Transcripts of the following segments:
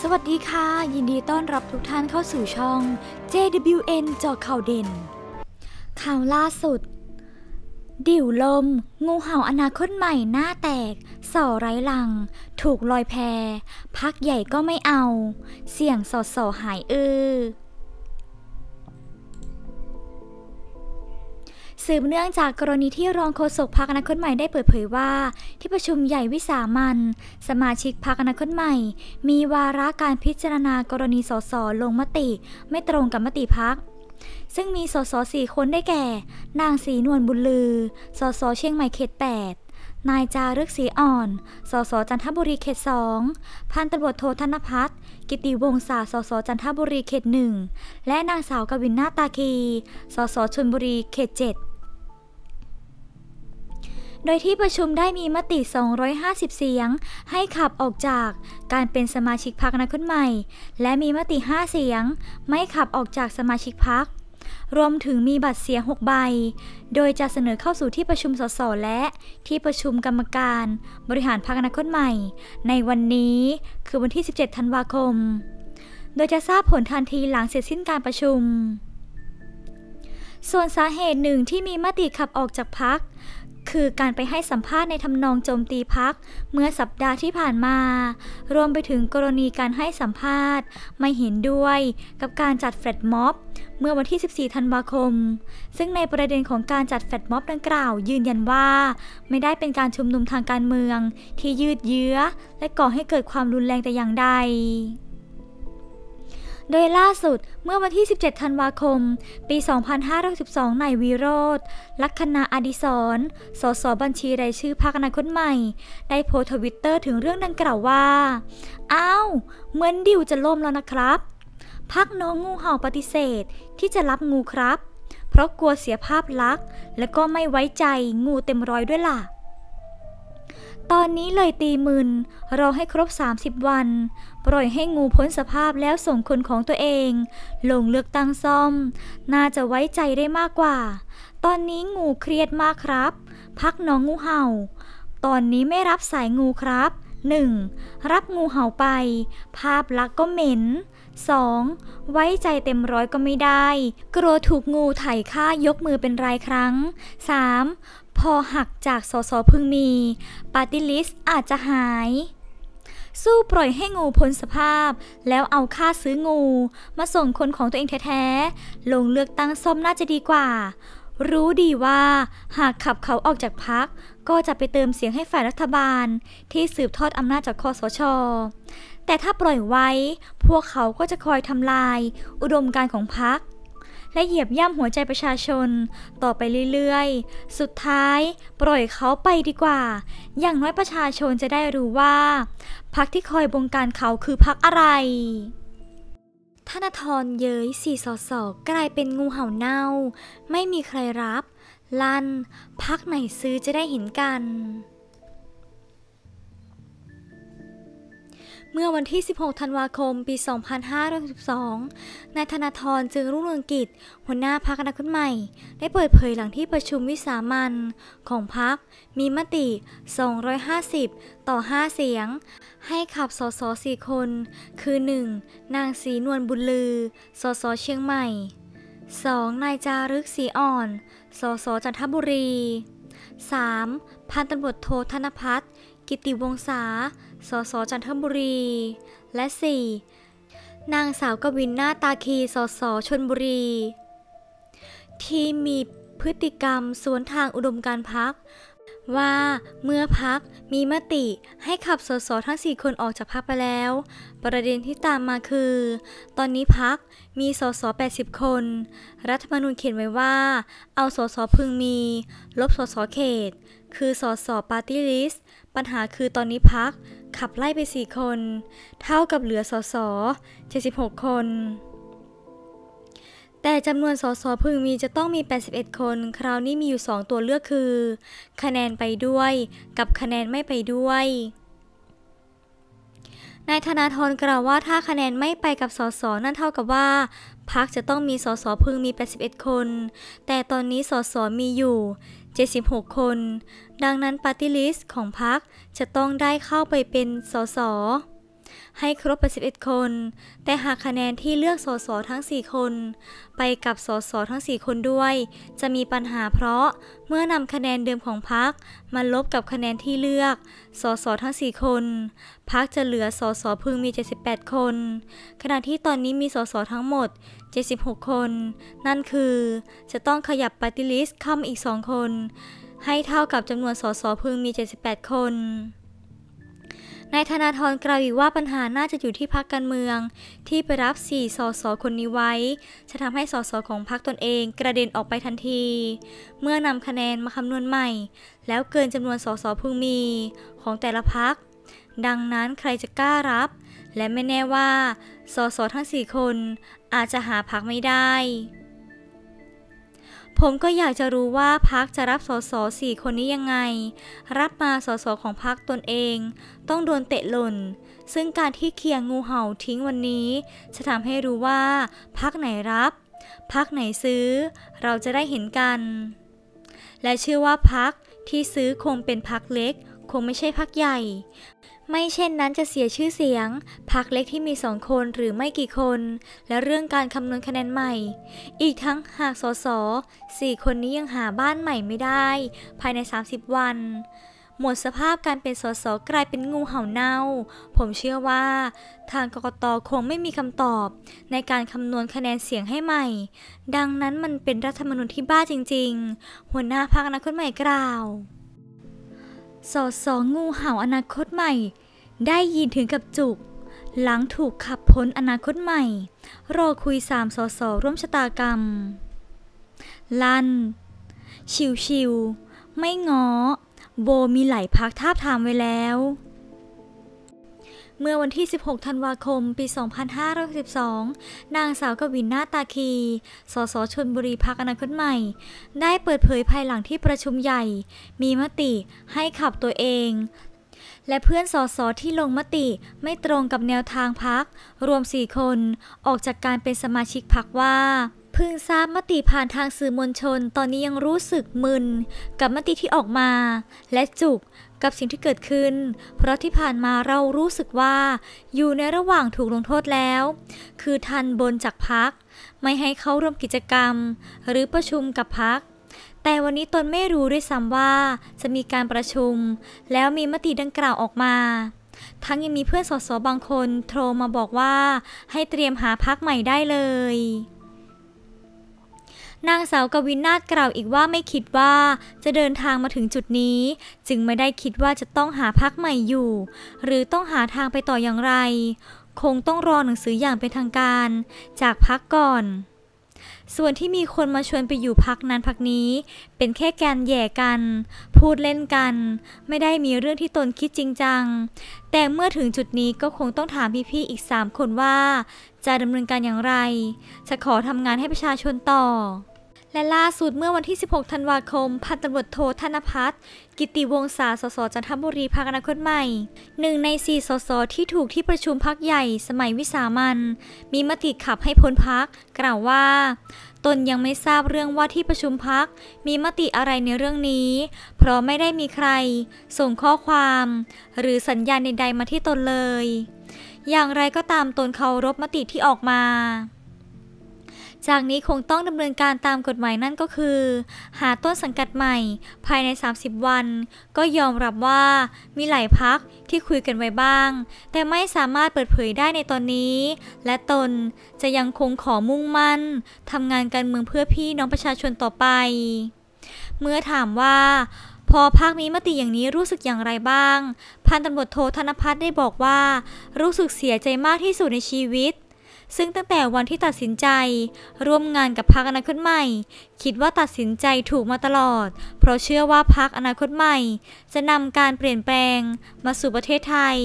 สวัสดีค่ะ ยินดีต้อนรับทุกท่านเข้าสู่ช่อง JWN จอข่าวเด่น ข่าวล่าสุด ดิ่วลม งูเห่าอนาคตใหม่หน้าแตกส่อไร้ลัง ถูกลอยแพ พักใหญ่ก็ไม่เอา เสี่ยงสอดสอหายเออ สืบเนื่องจากกรณีที่รองโฆษกพักอนาคตใหม่ได้เปิดเผยว่า ที่ประชุมใหญ่วิสามันสมาชิกพักอนาคตใหม่ มีวาระการพิจารณากรณีสสลงมติ ไม่ตรงกับมติพักซึ่งมีสสสี่คนได้แก่ นางศรีนวลบุญลือ สสเชียงใหม่เขต 8 นายจารึกศรีอ่อน สสจันทบุรีเขต 2 พันตำรวจโทธนพัฒน์กิติวงศาสสจันทบุรีเขต 1 และนางสาวกวินนาตาคี สสชลบุรีเขต 7 โดยที่ประชุมได้มีมติ 250 เสียง ให้ขับออกจากการเป็นสมาชิกพรรคอนาคตใหม่ และมีมติ 5 เสียง ไม่ขับออกจากสมาชิกพรรครวมถึงมีบัตรเสียง 6 ใบ โดยจะเสนอเข้าสู่ที่ประชุมสสและที่ประชุมกรรมการ บริหารพรรคอนาคตใหม่ ในวันนี้คือวันที่ 17 ธันวาคม โดยจะทราบผลทันทีหลังเสร็จสิ้นการประชุม ส่วนสาเหตุหนึ่งที่มีมติขับออกจากพัก คือการไปให้สัมภาษณ์ในทำนองโจมตีพัก เมื่อสัปดาห์ที่ผ่านมา รวมไปถึงกรณีการให้สัมภาษณ์ ไม่เห็นด้วยกับการจัดแฟลตม็อบ เมื่อวันที่ 14 ธันวาคม ซึ่งในประเด็นของการจัดแฟลตม็อบดังกล่าว ยืนยันว่า ไม่ได้เป็นการชุมนุมทางการเมือง ที่ยืดเยื้อ และก่อให้เกิดความรุนแรงแต่อย่างใด โดยล่าสุดเมื่อวันที่ 17 ธันวาคม ปี 2512นายวีโรธลัคนาอดิศรสสบัญชีรายชื่อพรรคอนาคตใหม่ ได้โพสต์ทวิตเตอร์ถึงเรื่องดังกล่าวว่า อ้าว เหมือนดิวจะล่มแล้วนะครับพักน้องงูเห่าปฏิเสธที่จะรับงูครับ เพราะกลัวเสียภาพลักษณ์และก็ไม่ไว้ใจงูเต็มร้อยด้วยล่ะ ตอนนี้เลยตีมืนรอให้ครบ 30 วัน ปล่อยให้งูพ้นสภาพแล้วส่งคนของตัวเอง ลงเลือกตั้งซ่อม น่าจะไว้ใจได้มากกว่า ตอนนี้งูเครียดมากครับ พักน้องงูเห่า ตอนนี้ไม่รับสายงูครับ 1. รับงูเห่าไป ภาพลักษณ์ก็เหม็น 2. ไว้ใจเต็มร้อยก็ไม่ได้ กลัวถูกงูไถ่ฆ่ายกมือเป็นรายครั้ง 3. พอหักจากสสพึงมีปาร์ตี้ลิสต์อาจจะหาย สู้ปล่อยให้งูพ้นสภาพ แล้วเอาค่าซื้องู มาส่งคนของตัวเองแท้ๆ ลงเลือกตั้งซ่อมน่าจะดีกว่า รู้ดีว่า หากขับเขาออกจากพรรค ก็จะไปเติมเสียงให้ฝ่ายรัฐบาล ที่สืบทอดอำนาจจากคสช. แต่ถ้าปล่อยไว้ พวกเขาก็จะคอยทำลาย อุดมการณ์ของพรรคและเหยียบย่ำหัวใจประชาชน ต่อไปเรื่อยๆ สุดท้าย ปล่อยเขาไปดีกว่า อย่างน้อยประชาชนจะได้รู้ว่าพักที่คอยบงการเขาคือพักอะไรธนทรเย้ยสี่สสกลายเป็นงูเห่าเน่า ไม่มีใครรับ ลั่นพักไหนซื้อจะได้เห็นกัน เมื่อวันที่ 16 ธันวาคม ปี 2562นายธนาธรจึงรุ่งเรืองกิจ หัวหน้าพักอนาคตใหม่ ได้เปิดเผยหลังที่ประชุมวิสามันของพัก มีมติ 250 ต่อ 5 เสียง ให้ขับสส4คน คือ 1. นางศรีนวลบุญลือ สสเชียงใหม่ 2. นายจารึกศรีอ่อน สสจันทบุรี 3. พันตำรวจโทธนพัฒน์ กิติวงศา สสจันทบุรี และ 4. นางสาวกวินนาตาคี สสชนบุรี ที่มีพฤติกรรมสวนทางอุดมการพัก ว่าเมื่อพักมีมติให้ขับสสทั้ง 4 คนออกจากพักไปแล้ว ประเด็นที่ตามมาคือ ตอนนี้พักมีสส80 คน รัฐธรรมนูญเขียนไว้ว่า เอาสสพึงมี ลบ ส.ส.เขต คือ ส.ส.ปาร์ตี้ลิสต์ปัญหาคือตอนนี้พรรคขับไล่ไป 4 คน เท่ากับเหลือ ส.ส. 76 คน แต่จำนวน ส.ส.พึงมีจะต้องมี 81 คน คราวนี้มีอยู่ 2 ตัวเลือกคือ คะแนนไปด้วย กับคะแนนไม่ไปด้วยนายธนาธรกล่าวว่าถ้าคะแนนไม่ไปกับ ส.ส. นั่นเท่ากับว่าพรรคจะต้องมี ส.ส.พึงมี 81 คน แต่ตอนนี้ ส.ส. มีอยู่ 76 คน ดังนั้นปาร์ตี้ลิสต์ของพรรคจะต้องได้เข้าไปเป็น ส.ส. ให้ครบ 81 คน แต่หากคะแนนที่เลือก ส.ส. ทั้ง 4 คน ไปกับ ส.ส. ทั้ง 4 คนด้วย จะมีปัญหาเพราะเมื่อนำคะแนนเดิมของพรรคมาลบกับคะแนนที่เลือก ส.ส. ทั้ง 4 คนพรรคจะเหลือสสพึงมี 78 คน ขณะที่ตอนนี้มีสสทั้งหมด 76 คน นั่นคือจะต้องขยับปฏิลิสเข้ามาอีก 2 คน ให้เท่ากับจำนวนสสพึงมี 78 คน นายธนาธรกล่าวอีกว่าปัญหาน่าจะอยู่ที่พักการเมือง ที่ไปรับ4สสคนนี้ไว้ จะทำให้สสของพักตนเองกระเด็นออกไปทันที เมื่อนำคะแนนมาคำนวณใหม่ แล้วเกินจำนวนสสพึงมีของแต่ละพักดังนั้นใครจะกล้ารับ และไม่แน่ว่าสสทั้ง 4 คนอาจจะหาพักไม่ได้ ผมก็อยากจะรู้ว่าพักจะรับสสสี่คนนี้ยังไง รับมาสสของพักตนเอง ต้องโดนเตะหล่น ซึ่งการที่เคียงงูเห่าทิ้งวันนี้ จะทำให้รู้ว่าพักไหนรับ พักไหนซื้อ เราจะได้เห็นกัน และเชื่อว่าพักที่ซื้อคงเป็นพักเล็ก คงไม่ใช่พักใหญ่ ไม่เช่นนั้นจะเสียชื่อเสียงพักเล็กที่มีสองคนหรือไม่กี่คน และเรื่องการคำนวณคะแนนใหม่ อีกทั้งหากสสสี่คนนี้ยังหาบ้านใหม่ไม่ได้ ภายใน 30 วัน หมดสภาพการเป็นสสกลายเป็นงูเห่าเน่า ผมเชื่อว่า ทางกกตคงไม่มีคำตอบ ในการคำนวณคะแนนเสียงให้ใหม่ ดังนั้นมันเป็นรัฐธรรมนูญที่บ้าจริง ๆ หัวหน้าพักอนาคตใหม่กล่าว สอสองงูเห่าอนาคตใหม่ ได้ยินถึงกับจุก หลังถูกขับพ้นอนาคตใหม่ รอคุยสามสอสอร่วมชะตากรรม ลัน ชิวชิวไม่ง้อ โบมีไหลพักทาบทามไว้แล้ว เมื่อวันที่ 16 ธันวาคม ปี 2562 นางสาวกวินนาตาคี สสชนบุรีพักอนาคตใหม่ ได้เปิดเผยภายหลังที่ประชุมใหญ่ มีมติให้ขับตัวเอง และเพื่อนสสที่ลงมติไม่ตรงกับแนวทางพัก รวม 4 คน ออกจากการเป็นสมาชิกพักว่า พิ่งทราบมติผ่านทางสื่อมวลชนตอนนี้ยังรู้สึกมึน กับมติที่ออกมา และจุกกับสิ่งที่เกิดขึ้น เพราะที่ผ่านมาเรารู้สึกว่า อยู่ในระหว่างถูกลงโทษแล้ว คือทันบนจากพัก ไม่ให้เข้าร่วมกิจกรรม หรือประชุมกับพัก แต่วันนี้ตนไม่รู้ด้วยซ้ำว่า จะมีการประชุม แล้วมีมติดังกล่าวออกมาทั้งยังมีเพื่อนสสบางคนโทรมาบอกว่า ให้เตรียมหาพักใหม่ได้เลย นางสาวกวินนาฏกล่าวอีกว่าไม่คิดว่าจะเดินทางมาถึงจุดนี้ จึงไม่ได้คิดว่าจะต้องหาพักใหม่อยู่ หรือต้องหาทางไปต่ออย่างไร คงต้องรอหนังสืออย่างเป็นทางการ จากพักก่อน ส่วนที่มีคนมาชวนไปอยู่พักนั้นพักนี้ เป็นแค่การแย่กัน พูดเล่นกัน ไม่ได้มีเรื่องที่ตนคิดจริงจัง แต่เมื่อถึงจุดนี้ก็คงต้องถามพี่ๆอีกสามคนว่า จะดำเนินการอย่างไร จะขอทำงานให้ประชาชนต่อ และล่าสุดเมื่อวันที่ 16 ธันวาคม พันตำรวจโทธนพัฒน์กิติวงศาสสจันทบุรีพักอนาคตใหม่หนึ่งในสี่สสที่ถูกที่ประชุมพักใหญ่ สมัยวิสามันมีมติขับให้พ้นพัก กล่าวว่า ตนยังไม่ทราบเรื่องว่าที่ประชุมพักมีมติอะไรในเรื่องนี้ เพราะไม่ได้มีใคร ส่งข้อความ หรือสัญญาณใดๆมาที่ตนเลย อย่างไรก็ตามตนเคารพมติที่ออกมา จากนี้คงต้องดำเนินการตามกฎหมายนั่นก็คือ หาต้นสังกัดใหม่ ภายใน 30 วัน ก็ยอมรับว่ามีหลายพักที่คุยกันไว้บ้าง แต่ไม่สามารถเปิดเผยได้ในตอนนี้ และตนจะยังคงขอมุ่งมั่นทำงานการเมืองเพื่อพี่น้องประชาชนต่อไป เมื่อถามว่าพอพักมีมติอย่างนี้รู้สึกอย่างไรบ้าง พันตำรวจโทธนพัฒน์ได้บอกว่า รู้สึกเสียใจมากที่สุดในชีวิต ซึ่งตั้งแต่วันที่ตัดสินใจ ร่วมงานกับพรรคอนาคตใหม่ คิดว่าตัดสินใจถูกมาตลอด เพราะเชื่อว่าพรรคอนาคตใหม่ จะนำการเปลี่ยนแปลงมาสู่ประเทศไทย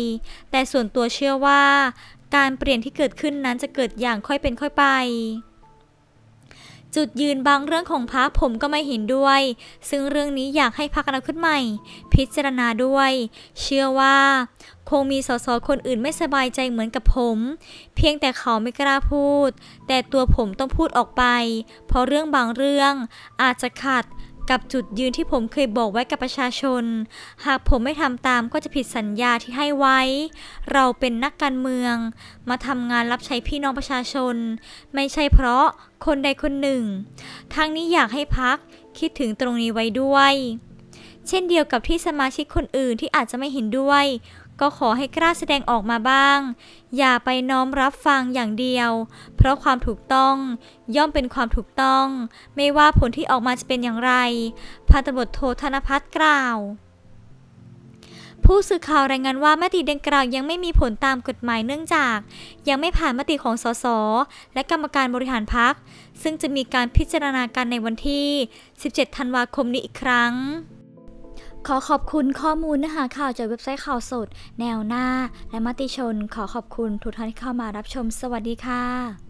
แต่ส่วนตัวเชื่อว่า การเปลี่ยนที่เกิดขึ้นนั้นจะเกิดอย่างค่อยเป็นค่อยไป จุดยืนบางเรื่องของพรรคผมก็ไม่เห็นด้วย ซึ่งเรื่องนี้อยากให้พรรคอนาคตใหม่ พิจารณาด้วย เชื่อว่า คงมีสสคนอื่นไม่สบายใจเหมือนกับผม เพียงแต่เขาไม่กล้าพูด แต่ตัวผมต้องพูดออกไป เพราะเรื่องบางเรื่องอาจจะขัด กับจุดยืนที่ผมเคยบอกไว้กับประชาชน หากผมไม่ทำตามก็จะผิดสัญญาที่ให้ไว้ เราเป็นนักการเมือง มาทำงานรับใช้พี่น้องประชาชน ไม่ใช่เพราะคนใดคนหนึ่ง ทั้งนี้อยากให้พักคิดถึงตรงนี้ไว้ด้วย เช่นเดียวกับที่สมาชิกคนอื่นที่อาจจะไม่เห็นด้วย ก็ขอให้กล้าแสดงออกมาบ้าง อย่าไปน้อมรับฟังอย่างเดียว เพราะความถูกต้องย่อมเป็นความถูกต้อง ไม่ว่าผลที่ออกมาจะเป็นอย่างไรพันตำรวจโทธนพัฒน์กล่าว ผู้สื่อข่าวรายงานว่ามติดังกล่าวยังไม่มีผลตามกฎหมายเนื่องจาก ยังไม่ผ่านมติของสส และกรรมการบริหารพัก ซึ่งจะมีการพิจารณาการในวันที่ 17 ธันวาคมนี้อีกครั้ง ขอขอบคุณข้อมูลเนื้อหาข่าวจากเว็บไซต์ข่าวสด แนวหน้า และมติชน ขอขอบคุณทุกท่านที่เข้ามารับชม สวัสดีค่ะ